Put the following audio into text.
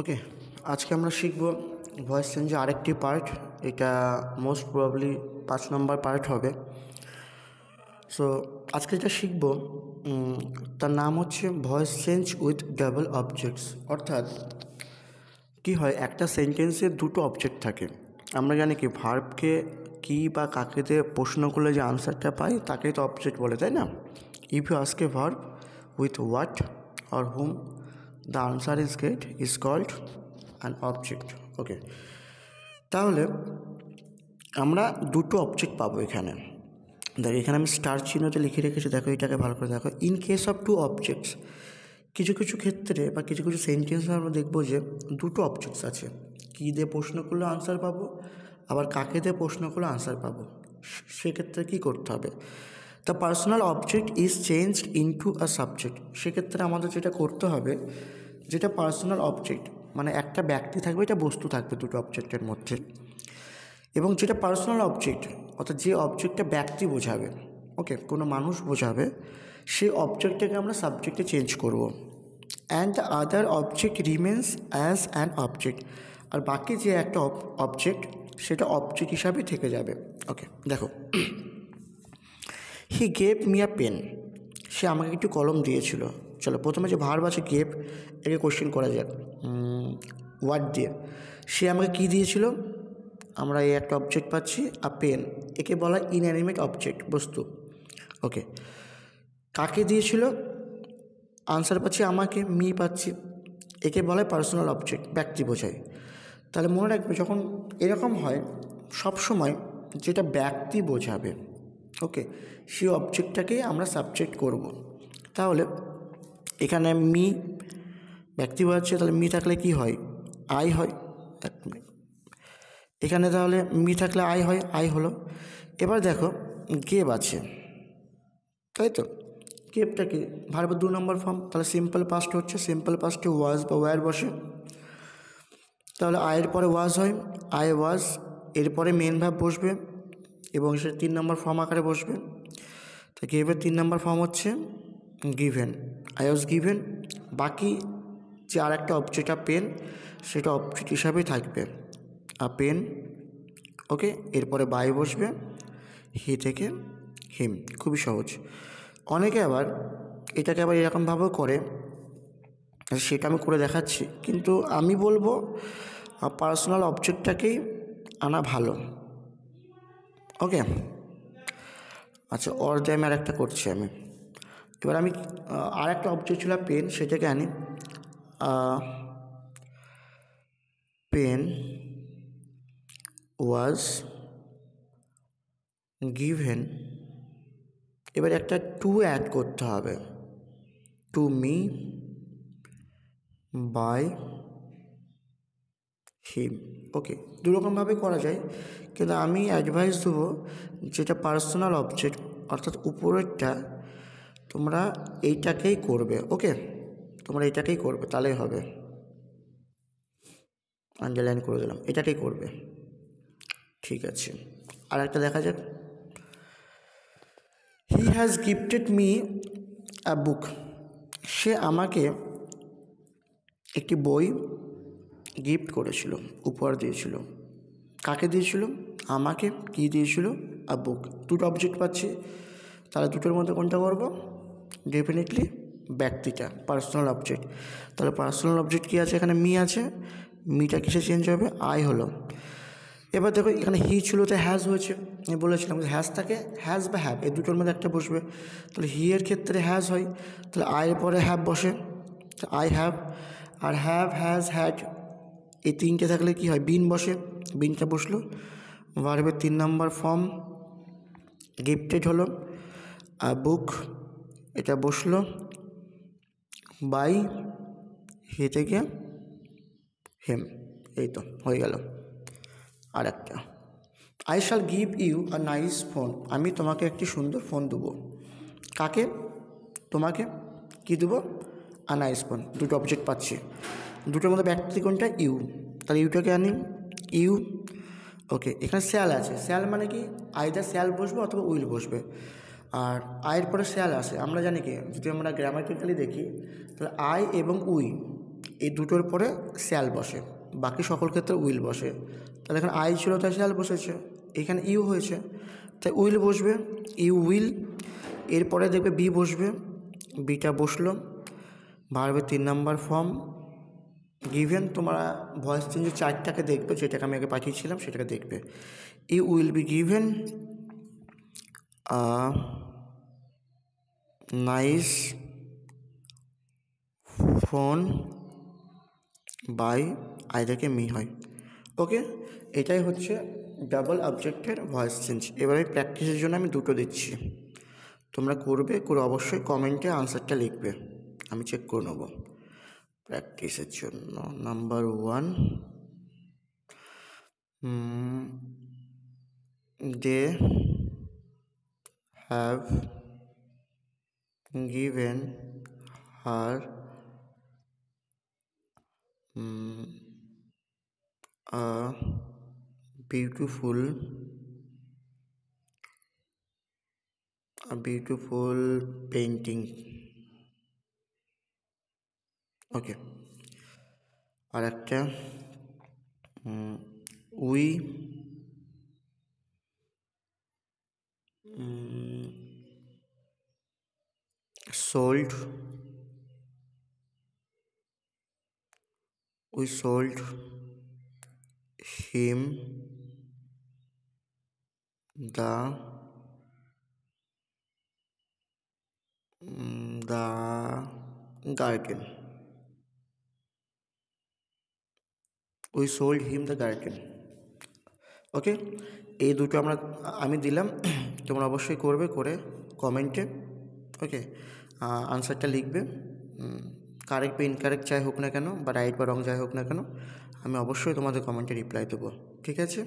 ওকে আজকে আমরা শিখব ভয়েস চেঞ্জের আরেকটি পার্ট এটা মোস্ট প্রবাবলি পাঁচ নম্বর পার্ট হবে। সো আজকে যেটা শিখব তার নাম হচ্ছে voice change with double objects অর্থাৎ, কি হয়, একটা সেন্টেন্সে দুটো অবজেক্ট থাকে। আমরা জানি কি ভার্বকে কি বা কাকে দিয়ে প্রশ্ন করলে যে আনসারটা পাই, তাকেই তো অবজেক্ট বলে, তাই না? If you ask a verb with what or whom the answer is get is called an object okay তাহলে আমরা দুটো অবজেক্ট পাবো এখানে। দেখো, এখানে আমি স্টার চিহ্নতে লিখে রেখেছি। দেখো, এটাকে ভালো করে দেখো। In case of two objects কিছু কিছু ক্ষেত্রে বা কিছু কিছু সেন্টেন্সে আমরা দেখব যে দুটো অবজেক্টস আছে। কী দিয়ে প্রশ্ন করলে আনসার পাবো? আবার কাকে দিয়ে প্রশ্ন করলে আনসার পাবো? সেক্ষেত্রে কী করতে হবে? The personal object is changed into a subject সেক্ষেত্রে আমাদের যেটা করতে হবে, যেটা পার্সোনাল অবজেক্ট মানে একটা ব্যক্তি থাকবে, এটা বস্তু থাকবে দুটো অবজেক্টের মধ্যে। এবং যেটা পার্সোনাল অবজেক্ট অর্থাৎ যে অবজেক্টটা ব্যক্তি বোঝাবে ওকে কোনো মানুষ বোঝাবে, সেই অবজেক্টটাকে আমরা সাবজেক্টে চেঞ্জ করব। And the other object remains as an object আর বাকি যে একটা অবজেক্ট সেটা অবজেক্ট হিসাবে থেকে যাবে। ওকে দেখো। He gave me a pen? সে আমাকে একটু কলম দিয়েছিল। চলো, প্রথমে যে ভার্ব আছে গেভ একে কোশ্চেন করা যাক। ওয়ার্ড দিয়ে। সে আমাকে কী দিয়েছিল? আমরা এই একটা অবজেক্ট পাচ্ছি আ পেন একে বলা ইনঅ্যানিমেট অবজেক্ট বস্তু। ওকে কাকে দিয়েছিল? আনসার পাচ্ছি আমাকে মি পাচ্ছি। একে বলা পার্সোনাল অবজেক্ট ব্যক্তি বোঝায়। তাহলে মনে রাখবে, যখন এরকম হয় সব সময় যেটা ব্যক্তি বোঝাবে ওকে, সেই অবজেক্টটাকেই আমরা সাবজেক্ট করব। তাহলে এখানে মি ব্যক্তি বোঝাচ্ছে তাহলে মি থাকলে কি হয়? আই হয়। এখানে তাহলে মি থাকলে আই হয় আই হলো। এবার দেখো গেব আছে। তাই তো? গেবটা কি ভার্বের দু নম্বর ফর্ম তাহলে সিম্পল পাস্ট হচ্ছে সিম্পল পাস্টে ওয়াজ বা ওয়ার বসে। তাহলে আয়ের পরে ওয়াজ হয় আই ওয়াজ এরপরে মেন ভাব বসবে। এবং সে তিন নম্বর ফর্ম আকারে বসবে। তো গেভের তিন নম্বর ফর্ম হচ্ছে গিভেন আই ওয়াজ গিভেন বাকি যে আর একটা অবজেক্ট পেন সেটা অবজেক্ট হিসাবেই থাকবে। আর পেন ওকে এরপরে বাই বসবে। হি থেকে হিম খুবই সহজ। অনেকে আবার এটাকে আবার এরকমভাবেও করে, সেটা আমি করে দেখাচ্ছি। কিন্তু আমি বলব পার্সোনাল অবজেক্টটাকেই আনা ভালো। ওকে আচ্ছা অর দিয়ে আর একটা করছি আমি। এবার আমি আর একটা অবজেক্ট ছিল পেন সেটাকে আনি। পেন ওয়াজ গিভেন এবার একটা টু অ্যাড করতে হবে। To me by him okay দুরকমভাবে করা যায়, কিন্তু আমি অ্যাডভাইস দেবো যেটা পার্সোনাল অবজেক্ট অর্থাৎ উপরেরটা তোমরা এইটাকেই করবে ওকে তোমরা এইটাকেই করবে, তাহলেই হবে। আন্ডারলাইন করে দিলাম, এটাকেই করবে। ঠিক আছে আর একটা দেখা যাক। He has gifted me a book সে আমাকে একটি বই গিফট করেছিল, উপহার দিয়েছিল। কাকে দিয়েছিল? আমাকে। কি দিয়েছিল? বুক দুটো অবজেক্ট পাচ্ছি। তাহলে দুটোর মধ্যে কোনটা করব? ডেফিনেটলি ব্যক্তিটা পার্সোনাল অবজেক্ট তাহলে পার্সোনাল অবজেক্ট কী আছে? এখানে মি আছে। মিটা কিসে চেঞ্জ হবে? আই হলো। এবার দেখো, এখানে হি ছিল তো হ্যাজ হয়েছে। আমি বলেছিলাম যে হ্যাজ থাকে হ্যাজ বা হ্যাভ এই দুটোর মধ্যে একটা বসবে। তাহলে হি এর ক্ষেত্রে হ্যাজ হয়। তাহলে আয়ের পরে হ্যাভ বসে। আই হ্যাভ আর হ্যাভ হ্যাজ হ্যাড এই তিনটে থাকলে কি হয়? বিন বসে। বিনটা বসল। ভার্বের তিন নম্বর ফর্ম গিফটেড হলো। আর বুক এটা বসল। বাই হি থেকে হেম এই তো, হয়ে গেল। আর একটা I shall give you a nice phone আমি তোমাকে একটি সুন্দর ফোন দেবো। কাকে? তোমাকে? কি দেবো? আ নাইস ফোন দুটো অবজেক্ট পাচ্ছি। দুটোর মধ্যে ব্যক্তি কোনটা ইউ। তাহলে ইউটাকে আনি ইউ। ওকে, এখানে স্যাল আছে। স্যাল মানে কি? আইদার স্যাল বসবে অথবা উইল বসবে। আর আয়ের পরে স্যাল আসে। আমরা জানি কি? যদি আমরা গ্রামাটিক্যালি দেখি, তাহলে আই এবং উই, এই দুটোর পরে শ্যাল বসে। বাকি সকল ক্ষেত্রে উইল বসে। তাহলে এখানে আই ছিল, তাই শ্যাল বসেছে। এখানে ইউ হয়েছে। তাই উইল বসবে, ইউ উইল। এরপরে দেখবে বি বসবে। বিটা বসল। ভার্বের তিন নাম্বার ফর্ম। গিভেন তোমরা ভয়েস চেঞ্জের চারটাকে দেখবে, যেটাকে আমি আগে পাঠিয়েছিলাম সেটাকে দেখবে। ই will be given nice phone by আইদাকে me হয়। ওকে এটাই হচ্ছে ডাবল অবজেক্টের ভয়েস চেঞ্জ এবার প্র্যাকটিসের জন্য আমি দুটো দিচ্ছি। তোমরা করবে, করে অবশ্যই কমেন্টে আনসারটা লিখবে। আমি চেক করে নেব। প্র্যাকটিসের জন্য number one they have given her mm, a beautiful a beautiful painting okay আর একটা we sold we sold him the mm, the garden we sold him the garden okay এই দুটো আমরা, আমি দিলাম। তোমরা অবশ্যই করবে, করে কমেন্টে ওকে আনসারটা লিখবে। কারেক্ট বা ইনকারেক্ট যাই হোক না কেন, বা রাইট বা রং যাই হোক না কেন, আমি অবশ্যই তোমাদের কমেন্টে রিপ্লাই দেবো। ঠিক আছে?